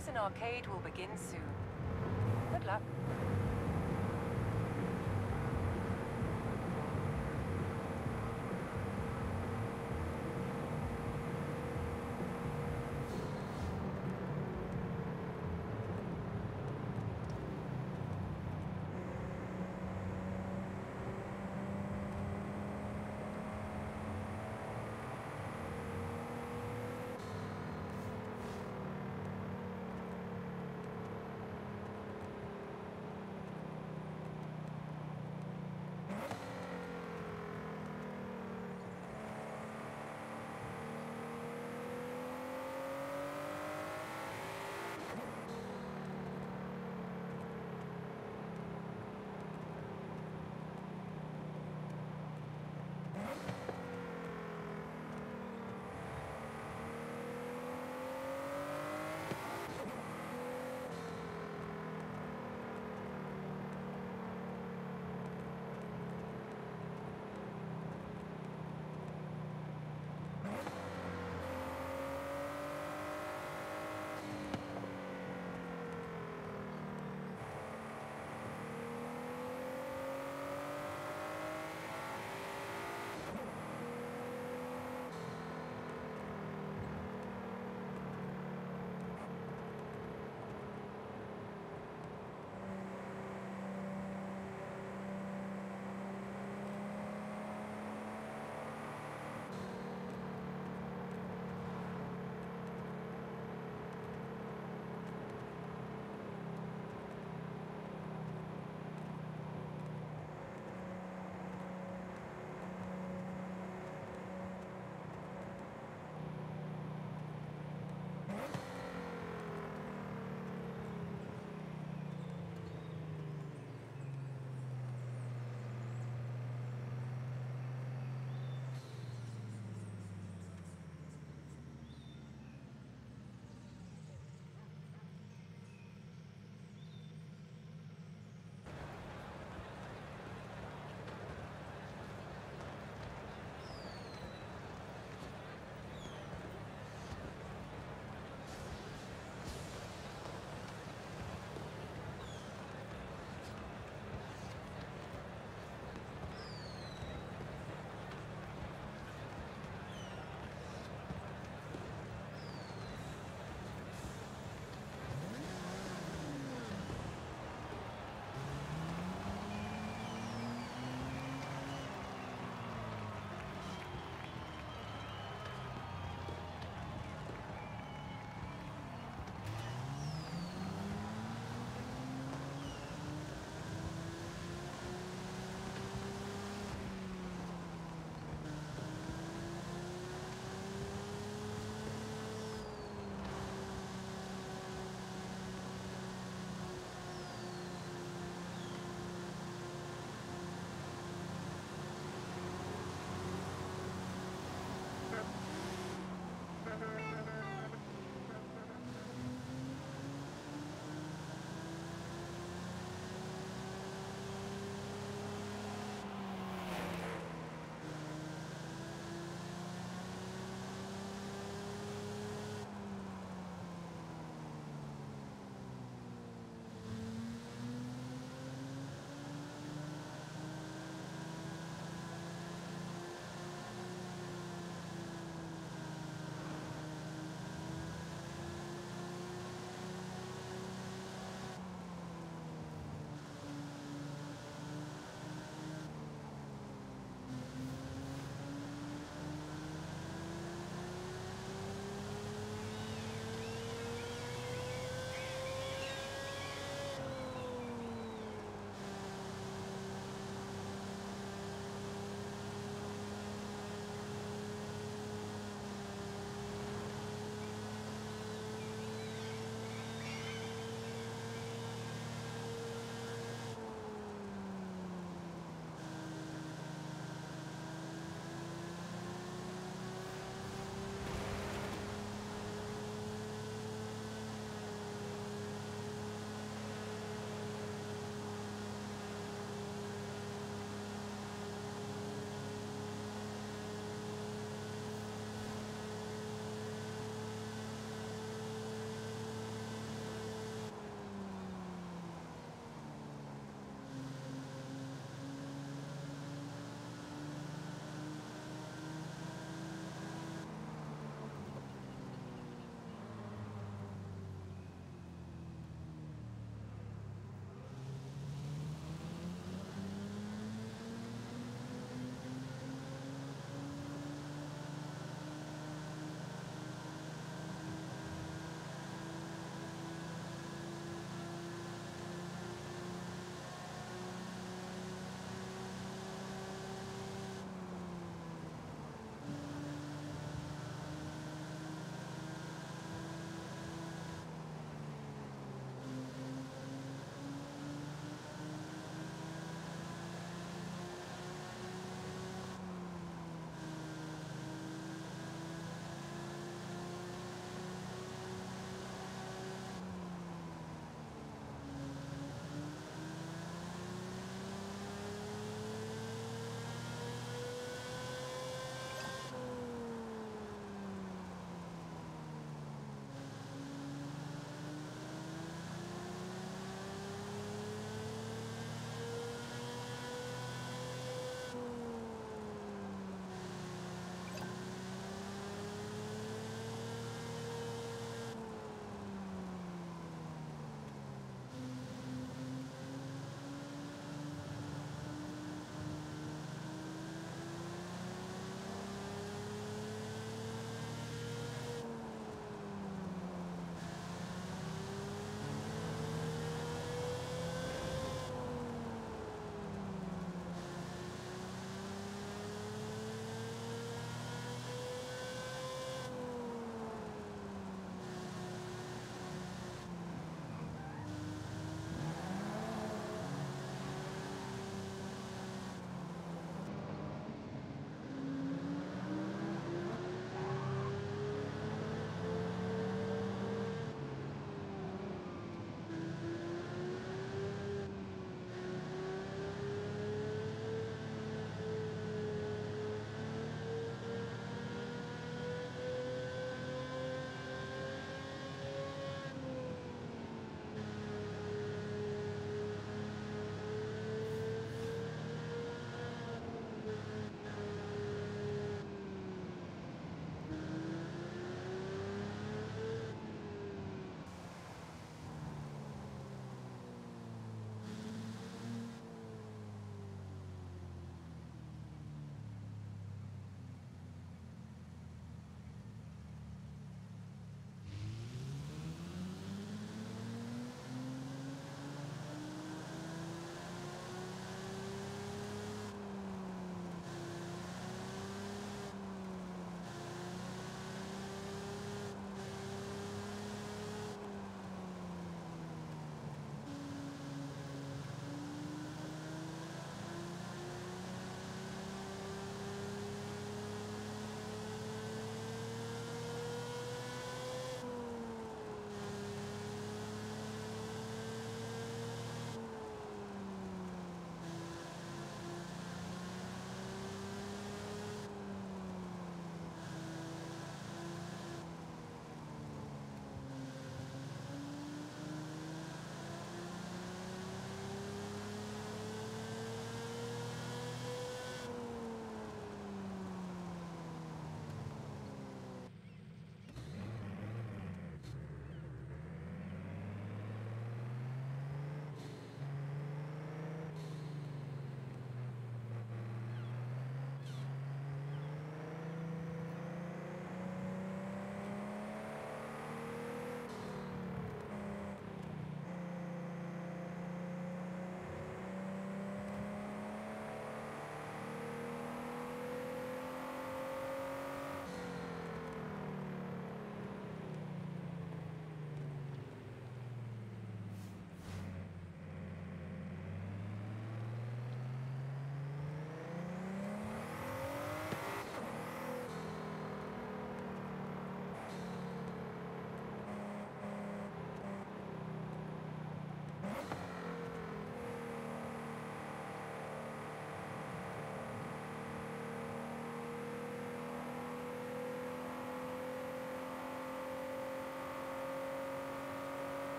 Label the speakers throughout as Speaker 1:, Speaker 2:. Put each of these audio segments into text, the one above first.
Speaker 1: Horizon Arcade will begin soon.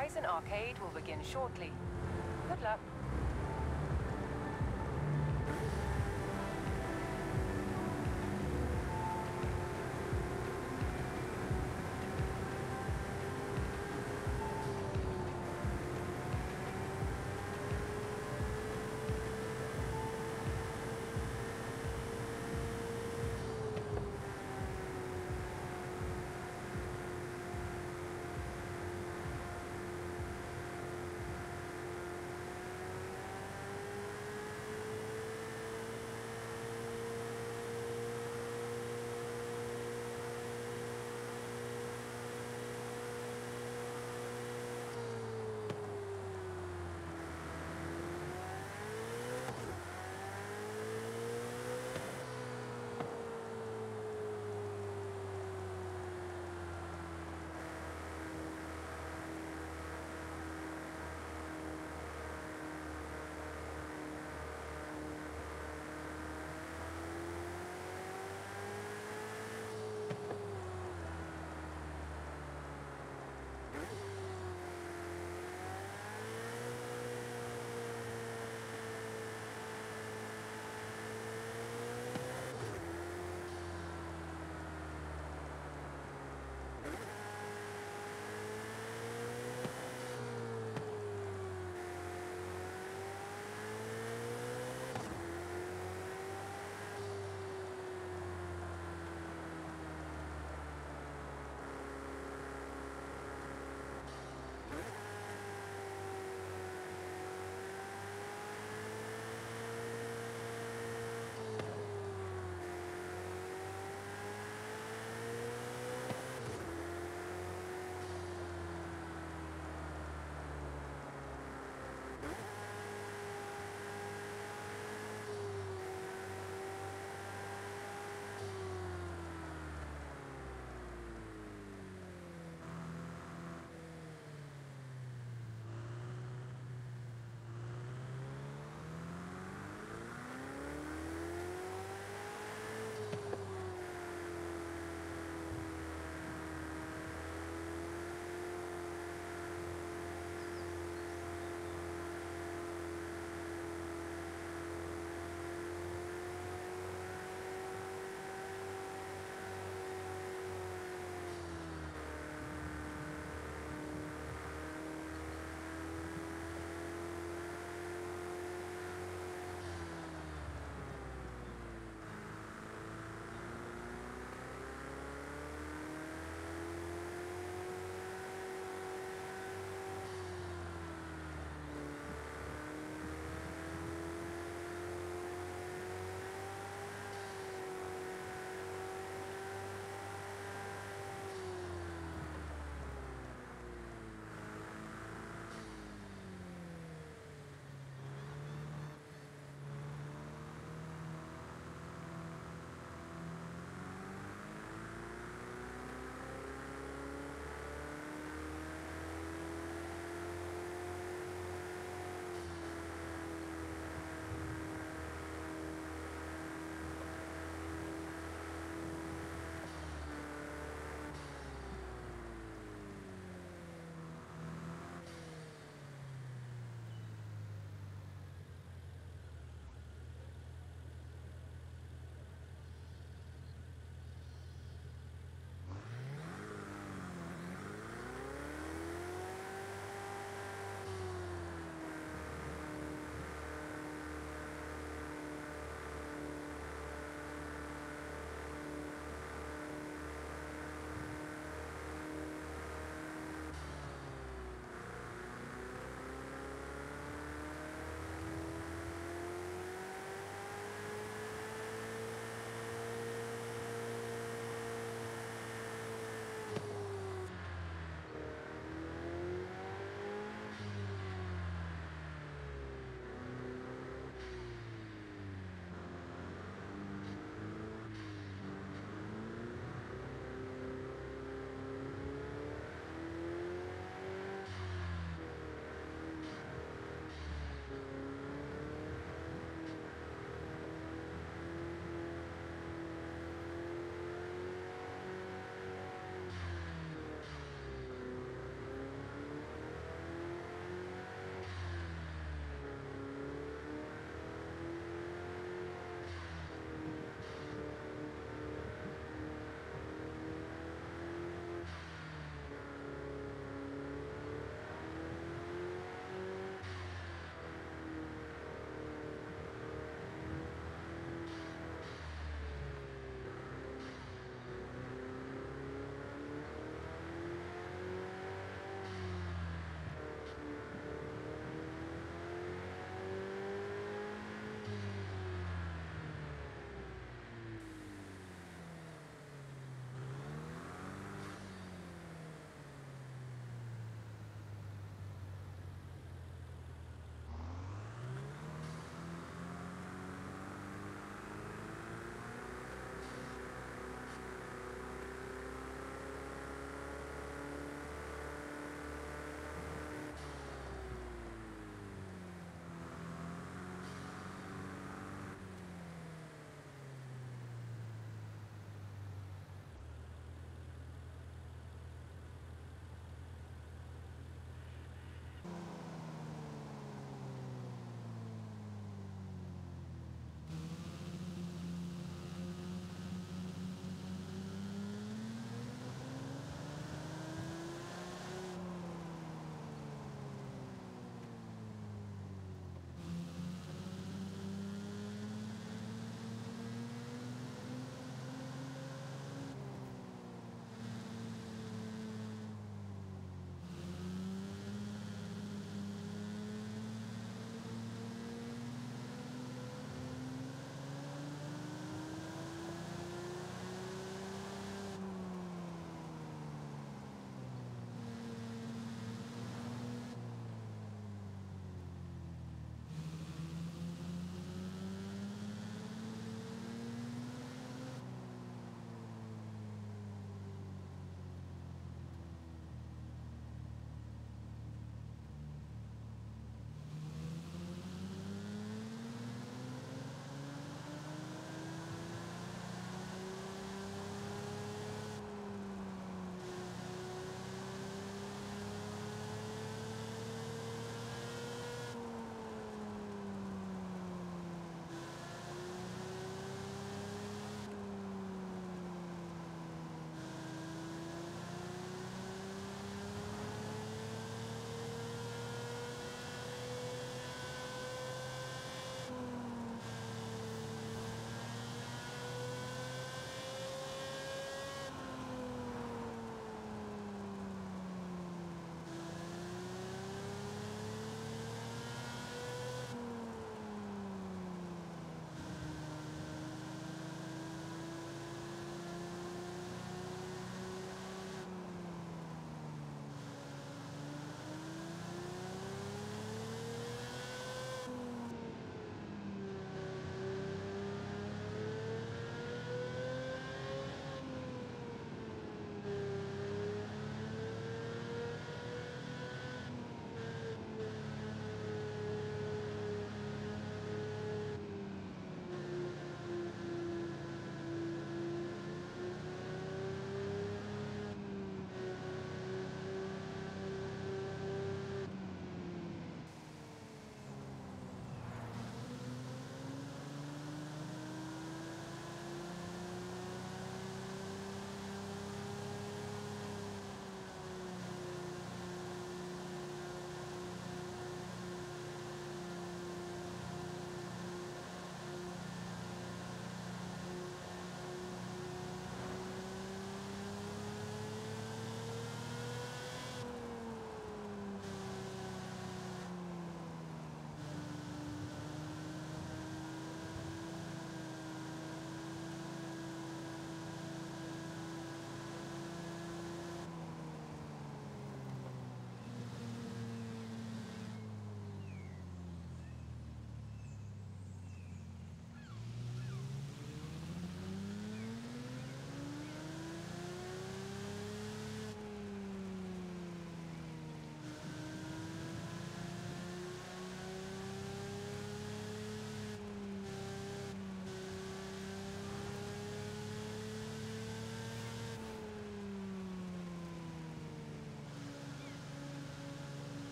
Speaker 1: Horizon Arcade will begin shortly. Good luck.